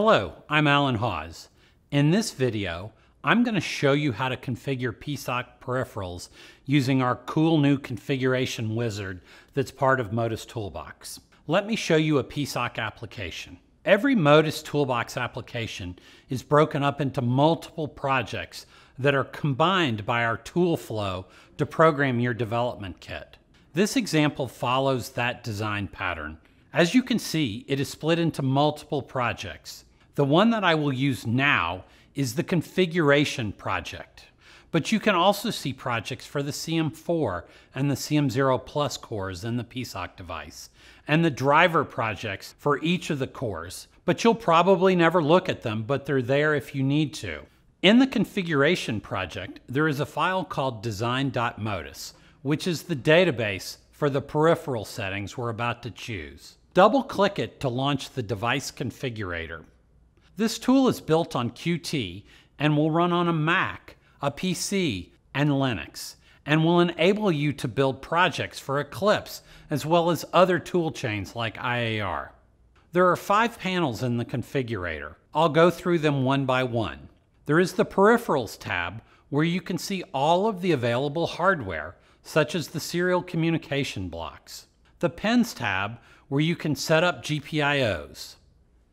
Hello, I'm Alan Hawse. In this video, I'm going to show you how to configure PSOC peripherals using our cool new configuration wizard that's part of ModusToolbox. Let me show you a PSOC application. Every ModusToolbox application is broken up into multiple projects that are combined by our tool flow to program your development kit. This example follows that design pattern. As you can see, it is split into multiple projects. The one that I will use now is the configuration project. But you can also see projects for the CM4 and the CM0 Plus cores in the PSOC device, and the driver projects for each of the cores. But you'll probably never look at them, but they're there if you need to. In the configuration project, there is a file called design.modus, which is the database for the peripheral settings we're about to choose. Double click it to launch the device configurator. This tool is built on Qt and will run on a Mac, a PC, and Linux, and will enable you to build projects for Eclipse as well as other tool chains like IAR. There are five panels in the configurator. I'll go through them one by one. There is the Peripherals tab where you can see all of the available hardware, such as the serial communication blocks. The Pins tab where you can set up GPIOs.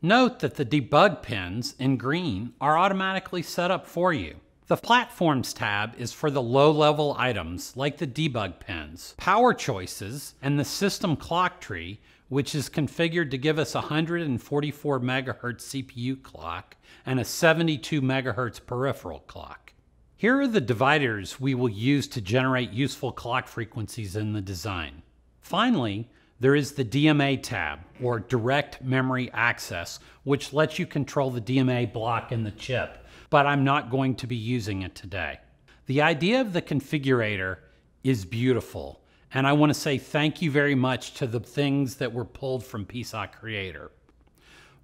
Note that the debug pins in green are automatically set up for you. The Platforms tab is for the low-level items like the debug pins, power choices, and the system clock tree, which is configured to give us a 144 MHz CPU clock and a 72 MHz peripheral clock. Here are the dividers we will use to generate useful clock frequencies in the design. Finally, there is the DMA tab, or Direct Memory Access, which lets you control the DMA block in the chip, but I'm not going to be using it today. The idea of the configurator is beautiful, and I want to say thank you very much to the things that were pulled from PSOC Creator.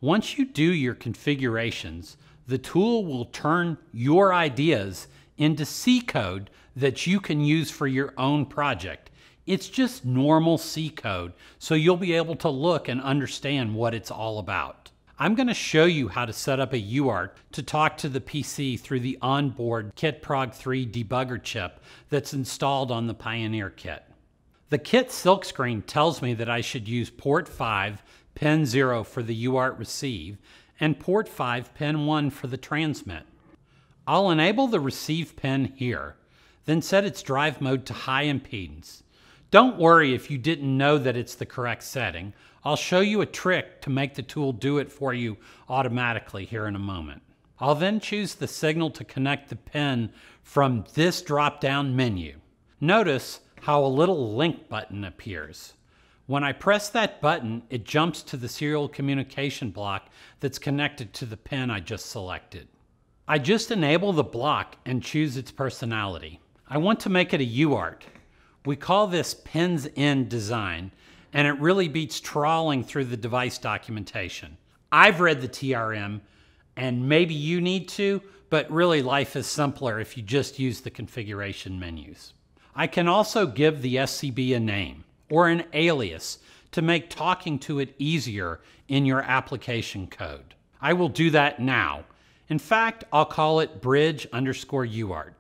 Once you do your configurations, the tool will turn your ideas into C code that you can use for your own project it's just normal C code, so you'll be able to look and understand what it's all about. I'm going to show you how to set up a UART to talk to the PC through the onboard KitProg 3 debugger chip that's installed on the Pioneer kit. The kit silkscreen tells me that I should use port 5, pin 0 for the UART receive, and port 5, pin 1 for the transmit. I'll enable the receive pin here, then set its drive mode to high impedance. Don't worry if you didn't know that it's the correct setting. I'll show you a trick to make the tool do it for you automatically here in a moment. I'll then choose the signal to connect the pin from this drop-down menu. Notice how a little link button appears. When I press that button, it jumps to the serial communication block that's connected to the pin I just selected. I just enable the block and choose its personality. I want to make it a UART. We call this pins in design, and it really beats trawling through the device documentation. I've read the TRM, and maybe you need to, but really life is simpler if you just use the configuration menus. I can also give the SCB a name or an alias to make talking to it easier in your application code. I will do that now. In fact, I'll call it bridge underscore UART.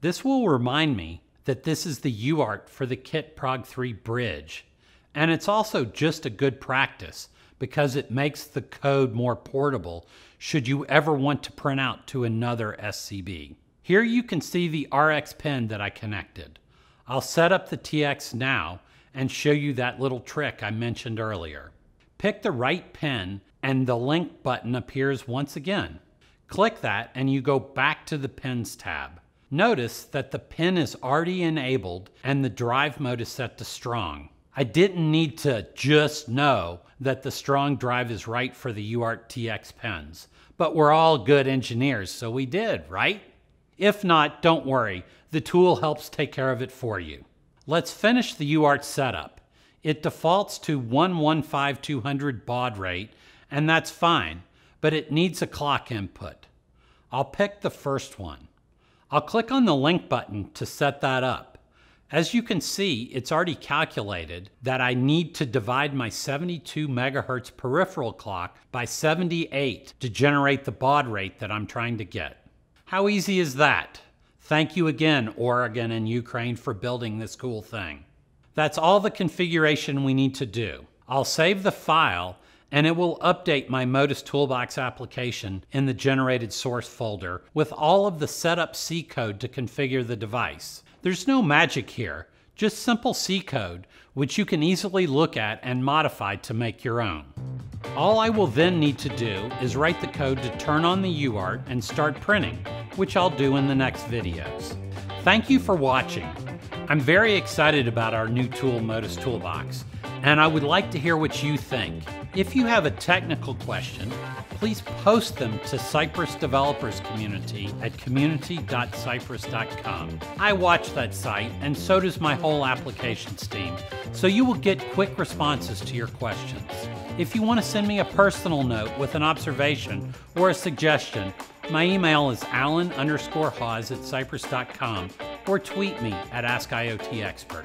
This will remind me that this is the UART for the KIT Prog 3 bridge. And it's also just a good practice because it makes the code more portable should you ever want to print out to another SCB. Here you can see the RX pin that I connected. I'll set up the TX now and show you that little trick I mentioned earlier. Pick the right pin and the link button appears once again. Click that and you go back to the pins tab. Notice that the pin is already enabled and the drive mode is set to strong. I didn't need to just know that the strong drive is right for the UART TX pins, but we're all good engineers, so we did, right? If not, don't worry, the tool helps take care of it for you. Let's finish the UART setup. It defaults to 115200 baud rate, and that's fine, but it needs a clock input. I'll pick the first one. I'll click on the link button to set that up. As you can see, it's already calculated that I need to divide my 72 megahertz peripheral clock by 78 to generate the baud rate that I'm trying to get. How easy is that? Thank you again, Oregon and Ukraine, for building this cool thing. That's all the configuration we need to do. I'll save the file and it will update my ModusToolbox application in the generated source folder with all of the setup C code to configure the device. There's no magic here, just simple C code, which you can easily look at and modify to make your own. All I will then need to do is write the code to turn on the UART and start printing, which I'll do in the next videos. Thank you for watching. I'm very excited about our new tool, ModusToolbox, and I would like to hear what you think. If you have a technical question, please post them to Cypress Developers Community at community.cypress.com. I watch that site, and so does my whole applications team, so you will get quick responses to your questions. If you want to send me a personal note with an observation or a suggestion, my email is alan underscore hawse at cypress.com or tweet me at AskIoTExpert.